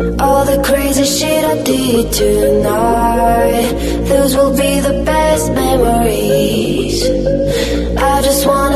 All the crazy shit I did tonight. Those will be the best memories. I just want